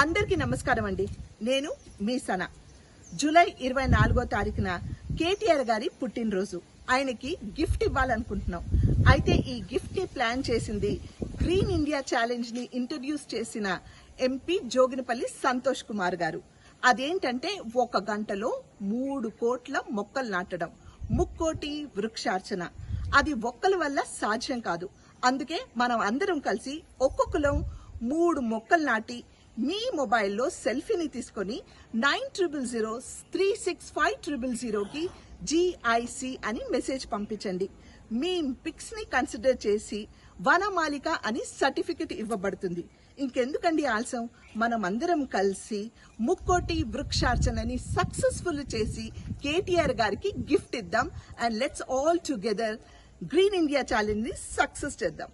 అందరికీ నమస్కారం అండి. నేను మీ సన. జూలై ఇరవై నాలుగో తారీఖున కేటీఆర్ గారి పుట్టినరోజు. ఆయనకి గిఫ్ట్ ఇవ్వాలనుకుంటున్నాం. అయితే ఈ గిఫ్ట్ని ప్లాన్ చేసింది గ్రీన్ ఇండియా ఛాలెంజ్ని ఇంట్రడ్యూస్ చేసిన ఎంపీ జోగినపల్లి సంతోష్ కుమార్ గారు. అదేంటంటే ఒక గంటలో మూడు కోట్ల మొక్కలు నాటడం. ముక్కోటి వృక్షార్చన. అది ఒక్కల వల్ల సాధ్యం కాదు. అందుకే మనం అందరం కలిసి ఒక్కొక్కలం మూడు మొక్కలు నాటి మీ మొబైల్లో సెల్ఫీని తీసుకొని nine triple zero three six five triple జీరోకి జిఐసి అని మెసేజ్ పంపించండి. మీ పిక్స్ని కన్సిడర్ చేసి వనమాలిక అని సర్టిఫికెట్ ఇవ్వబడుతుంది. ఇంకెందుకండి ఆలస్యం? మనం అందరం కలిసి ముక్కోటి వృక్షార్చనని సక్సెస్ఫుల్ చేసి కేటీఆర్ గారికి గిఫ్ట్ ఇద్దాం. And let's all together green India ఛాలెంజ్ని success చేద్దాం.